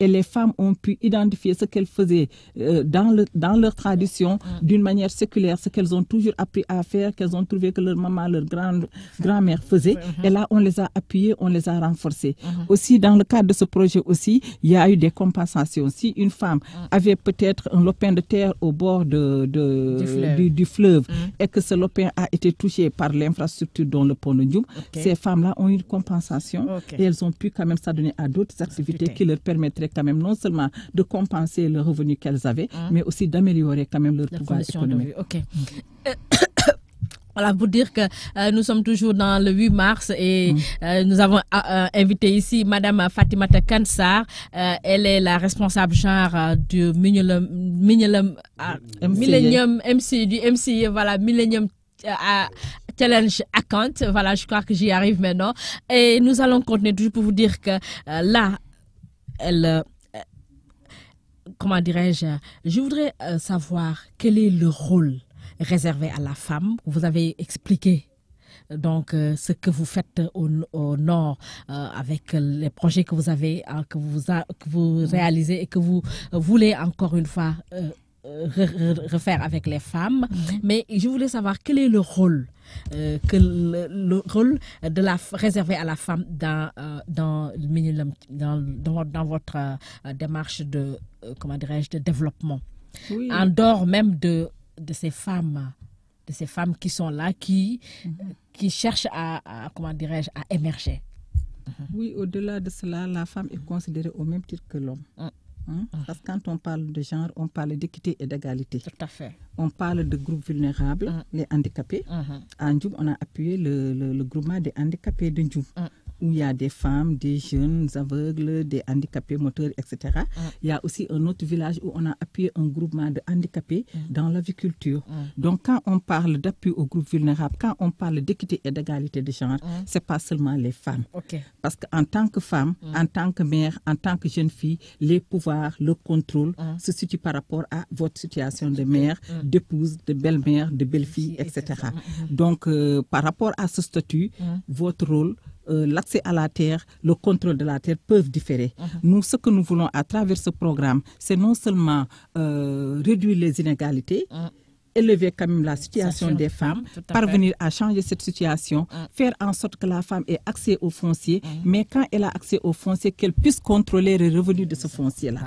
et les femmes ont pu identifier ce qu'elles faisaient euh, dans, le, dans leur tradition Mm. d'une manière séculaire, ce qu'elles ont toujours appris à faire, qu'elles ont trouvé que leur maman, leur grand, grand-mère faisait. Mm-hmm. Et là, on les a appuyées, on les a renforcées. Aussi, dans le cadre de ce projet aussi, il y a eu des compensations. Si une femme Mm. avait peut-être un lopin de terre au bord de, de- Du fleuve. du, du fleuve Mm. et que ce lopin a été touché par l'infrastructure dont le pont de Ndioum, Ok. ces femmes-là ont eu une compensation et elles ont pu quand même s'adonner à d'autres Activités. qui leur permettraient quand même non seulement de compenser le revenu qu'elles avaient, mais aussi d'améliorer quand même leur la pouvoir de économique. Euh, Voilà, pour dire que euh, nous sommes toujours dans le 8 mars et euh, nous avons euh, invité ici Madame Fatimata Kansar. Elle est la responsable genre du Millennium, Millennium, ah, MCA. Millennium MC, du MC, voilà, Millennium à- Challenge Account. Voilà, je crois que j'y arrive maintenant. Et nous allons continuer toujours pour vous dire que là, elle, euh, comment dirais-je, je voudrais euh, savoir quel est le rôle réservé à la femme. Vous avez expliqué euh, donc ce que vous faites au, au nord euh, avec les projets que vous avez, que vous que vous réalisez et que vous voulez encore une fois euh, refaire avec les femmes. Mais je voulais savoir quel est le rôle euh, que le, le rôle de la réservé à la femme dans euh, dans dans, dans, dans votre euh, démarche de euh, comment dirais-je de développement Oui. en dehors même de de ces femmes de ces femmes qui sont là qui qui cherchent à, à, comment dirais-je à émerger Oui, au-delà de cela, la femme est considérée au même titre que l'homme. Mm. Hein? Parce que quand on parle de genre, on parle d'équité et d'égalité. tout à fait On parle de groupes vulnérables, Mm. les handicapés. Mhm. À Ndjoum, on a appuyé le, le- le groupement des handicapés de Ndjoum, Mm. Où il y a des femmes, des jeunes aveugles, des handicapés moteurs, etc. Mm. Il y a aussi un autre village où on a appuyé un groupement de handicapés Mm. dans l'aviculture. Donc, quand on parle d'appui aux groupes vulnérables, quand on parle d'équité et d'égalité de genre, Mm. c'est pas seulement les femmes. Parce qu'en tant que femme, en tant que mère, en tant que jeune fille, les pouvoirs, le contrôle se situent par rapport à votre situation de mère, d'épouse, de belle-mère, de belle-fille, etc. Donc, euh, par rapport à ce statut, votre rôle, euh, l'accès à la terre, le contrôle de la terre peuvent différer. Nous, ce que nous voulons à travers ce programme, c'est non seulement euh, réduire les inégalités, élever quand même la situation des femmes, à parvenir à changer cette situation, faire en sorte que la femme ait accès au foncier, mais quand elle a accès au foncier, qu'elle puisse contrôler les revenus de ce foncier-là.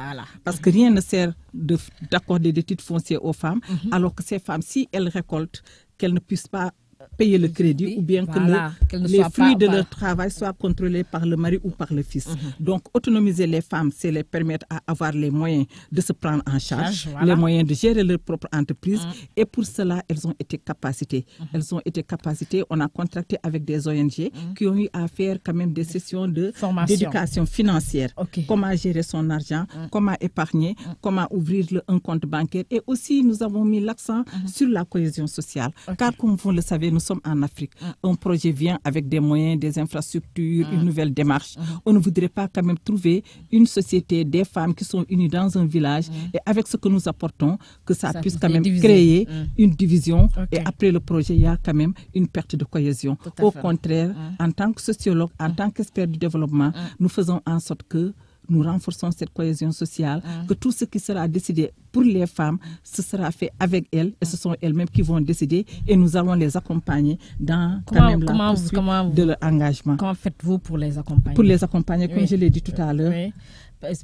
Parce que rien ne sert de- d'accorder des titres fonciers aux femmes, alors que ces femmes, si elles récoltent, qu'elles ne puissent pas payer le crédit ou bien que le- les fruits de leur travail soient contrôlés par le mari ou par le fils. Donc, autonomiser les femmes, c'est les permettre à avoir les moyens de se prendre en charge, voilà. les moyens de gérer leur propre entreprise. Et pour cela, elles ont été capacitées. Elles ont été capacitées. On a contracté avec des ONG qui ont eu à faire quand même des sessions de d'éducation financière. Comment gérer son argent, comment épargner, comment ouvrir le- un compte bancaire. Et aussi, nous avons mis l'accent sur la cohésion sociale. Car comme vous le savez, nous sommes en Afrique. Un projet vient avec des moyens, des infrastructures, une nouvelle démarche. On ne voudrait pas quand même trouver une société, des femmes qui sont unies dans un village et avec ce que nous apportons, que ça, Ça puisse quand même diviser. créer une division. Et après le projet, il y a quand même une perte de cohésion. Au contraire, en tant que sociologue, en tant qu'expert du développement, nous faisons en sorte que nous renforçons cette cohésion sociale, que tout ce qui sera décidé pour les femmes, ce sera fait avec elles et ce sont elles-mêmes qui vont décider et nous allons les accompagner dans Comment- quand même la comment vous- poursuite comment vous- de leur engagement. comment faites-vous pour les accompagner? Pour les accompagner, comme Oui. je l'ai dit tout à l'heure, Oui.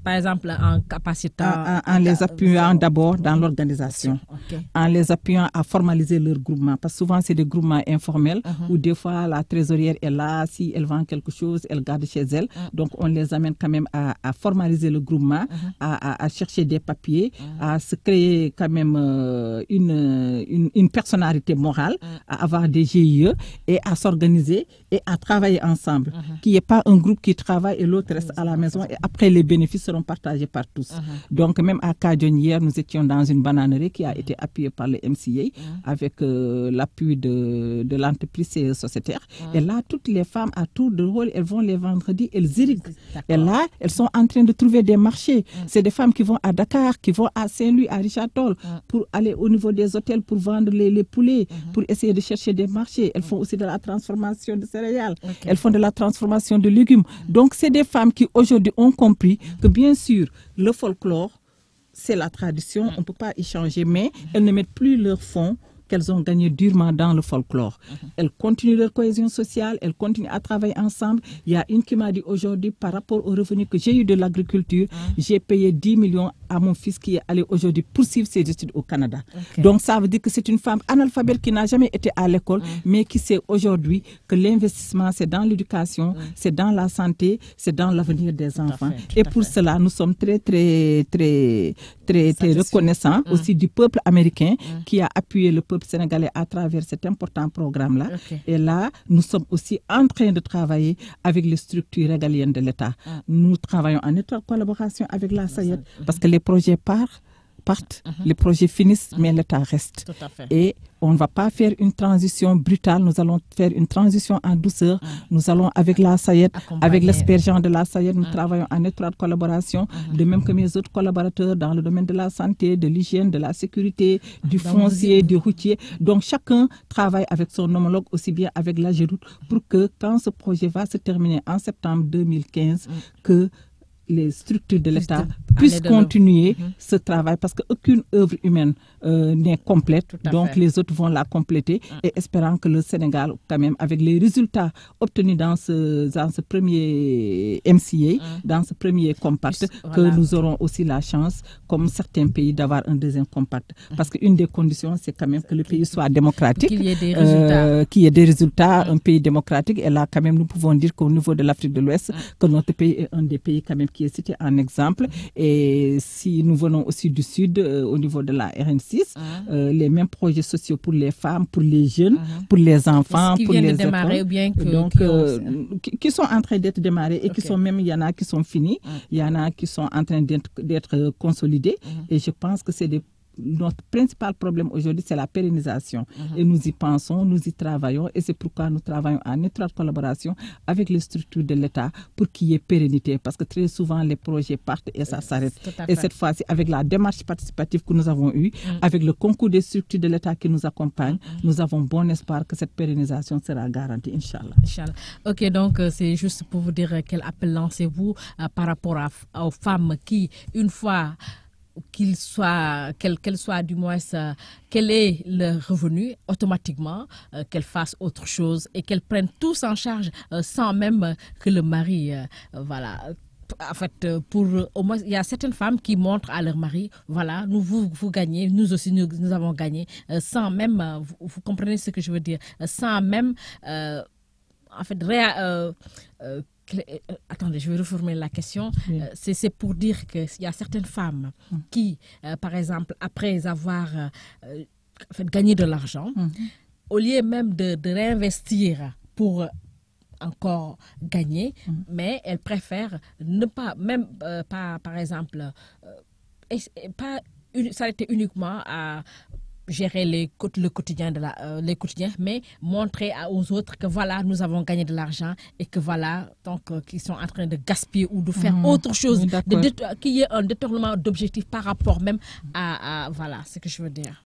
Par exemple, en capacitant. en, en- en les appuyant d'abord dans l'organisation. En les appuyant à formaliser leur groupement. Parce que souvent, c'est des groupements informels où des fois, la trésorière est là, si elle vend quelque chose, elle garde chez elle. Donc, on les amène quand même à, à formaliser le groupement, à, à- à chercher des papiers, à se créer quand même euh, une, une, une personnalité morale, à avoir des GIE et à s'organiser et à travailler ensemble. Qu'il n'y ait pas un groupe qui travaille et l'autre reste à la maison et après, les bénéfices seront partagés par tous. Donc, même à Kadion, hier, nous étions dans une bananerie qui a été appuyée par le MCA avec euh, l'appui de, de l'entreprise CE sociétaire. Et là, toutes les femmes à tour de rôle, elles vont les vendredis, elles irriguent. Et là, elles sont en train de trouver des marchés. C'est des femmes qui vont à Dakar, qui vont à Saint-Louis, à Richard Toll, pour aller au niveau des hôtels pour vendre les, les poulets, pour essayer de chercher des marchés. Elles font aussi de la transformation de céréales. Elles font de la transformation de légumes. Donc, c'est des femmes qui aujourd'hui ont compris que bien sûr, le folklore, c'est la tradition, on ne peut pas y changer, mais elles ne mettent plus leurs fonds qu'elles ont gagné durement dans le folklore. Elles continuent leur cohésion sociale, elles continuent à travailler ensemble. Il y a une qui m'a dit aujourd'hui, par rapport aux revenus que j'ai eu de l'agriculture, j'ai payé 10 millions à mon fils qui est allé aujourd'hui poursuivre ses études au Canada. Donc ça veut dire que c'est une femme analphabète qui n'a jamais été à l'école, mais qui sait aujourd'hui que l'investissement, c'est dans l'éducation, c'est dans la santé, c'est dans l'avenir des enfants. Et pour cela, nous sommes très, très, très, très, très reconnaissants aussi du peuple américain qui a appuyé le peuple sénégalais à travers cet important programme-là. Et là, nous sommes aussi en train de travailler avec les structures régaliennes de l'État. Nous travaillons en étroite collaboration avec la SAIED parce que les projets partent partent, les projets finissent, mais l'État reste. Et on ne va pas faire une transition brutale, nous allons faire une transition en douceur. Nous allons avec la avec l'aspergent de la nous travaillons en étroite collaboration, de même que mes autres collaborateurs dans le domaine de la santé, de l'hygiène, de la sécurité, du foncier, du routier. Donc chacun travaille avec son homologue, aussi bien avec la Géroute, pour que quand ce projet va se terminer en septembre 2015, que les structures de l'État puissent continuer ce travail parce qu'aucune œuvre humaine n'est complète. Donc les autres vont la compléter et espérant que le Sénégal, quand même, avec les résultats obtenus dans ce, dans ce premier MCA, dans ce premier compact, que nous aurons aussi la chance, comme certains pays, d'avoir un deuxième compact. Parce qu'une des conditions, c'est quand même que le pays soit démocratique, qu'il y ait des résultats, qu'il y ait des résultats un pays démocratique. Et là, quand même, nous pouvons dire qu'au niveau de l'Afrique de l'Ouest, que notre pays est un des pays quand même qui est cité en exemple. Et si nous venons aussi du Sud, euh, au niveau de la RN6, euh, les mêmes projets sociaux pour les femmes, pour les jeunes, pour les enfants, qui pour les de démarrer écoles. ou bien que, Donc, qui ont- euh, qui, qui sont en train d'être démarrés et qui sont même, il y en a qui sont finis, il y en a qui sont en train d'être consolidés. Et je pense que c'est des notre principal problème aujourd'hui, c'est la pérennisation. Et nous y pensons, nous y travaillons, et c'est pourquoi nous travaillons en étroite collaboration avec les structures de l'État pour qu'il y ait pérennité. Parce que très souvent, les projets partent et ça s'arrête. Et cette fois-ci, avec la démarche participative que nous avons eue, avec le concours des structures de l'État qui nous accompagnent, nous avons bon espoir que cette pérennisation sera garantie, Inch'Allah. Inch'Allah. Ok, donc euh, c'est juste pour vous dire euh, quel appel lancez-vous euh, par rapport à, aux femmes qui, une fois qu'elles qu'elles soient du moins, euh, quel est le revenu, automatiquement, euh, qu'elles fassent autre chose et qu'elles prennent tous en charge euh, sans même que le mari, voilà. En fait, pour au moins, il y a certaines femmes qui montrent à leur mari, voilà, nous vous, vous gagnez, nous aussi nous, nous avons gagné, sans même, vous, comprenez ce que je veux dire, sans même en fait, réa- euh, euh, euh, attendez, je vais reformuler la question. Oui. C'est pour dire qu'il y a certaines femmes qui, euh, par exemple, après avoir en fait, gagné de l'argent, au lieu même de, de réinvestir pour encore gagner, mais elles préfèrent ne pas, même euh, pas, par exemple, euh, et- et pas s'arrêter uniquement à gérer les, le quotidien de la, euh, les quotidiens, mais montrer à- aux autres que voilà, nous avons gagné de l'argent et que voilà, donc, euh, qu'ils sont en train de gaspiller ou de faire autre chose, qu'il y ait un détournement d'objectif par rapport même à, à- voilà, ce que je veux dire.